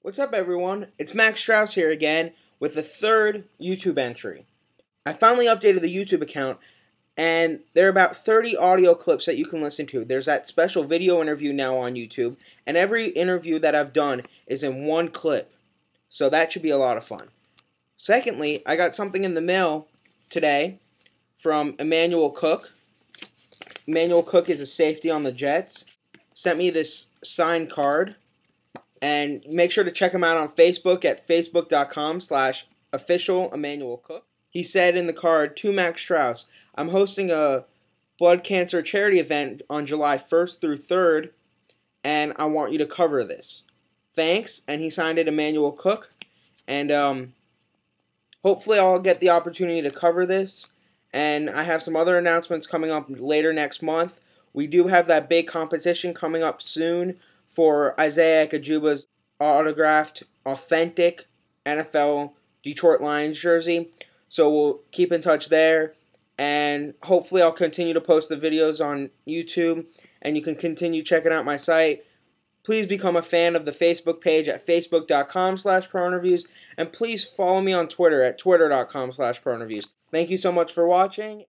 What's up, everyone? It's Max Strauss here again with the third YouTube entry. I finally updated the YouTube account, and there are about 30 audio clips that you can listen to. There's that special video interview now on YouTube, and every interview that I've done is in one clip. So that should be a lot of fun. Secondly, I got something in the mail today from Emanuel Cook. Emanuel Cook is a safety on the Jets. Sent me this signed card and make sure to check him out on Facebook at facebook.com slash official Emanuel Cook. He said in the card, to Max Strauss, I'm hosting a blood cancer charity event on July 1st through 3rd, and I want you to cover this. Thanks, and he signed it Emanuel Cook. And um, hopefully I'll get the opportunity to cover this. And I have some other announcements coming up later next month. We do have that big competition coming up soon for Isaiah Kajuba's autographed, authentic NFL Detroit Lions jersey. So we'll keep in touch there. And hopefully, I'll continue to post the videos on YouTube. And you can continue checking out my site. Please become a fan of the Facebook page at facebook.com slash prointerviews. And please follow me on Twitter at twitter.com slash prointerviews. Thank you so much for watching.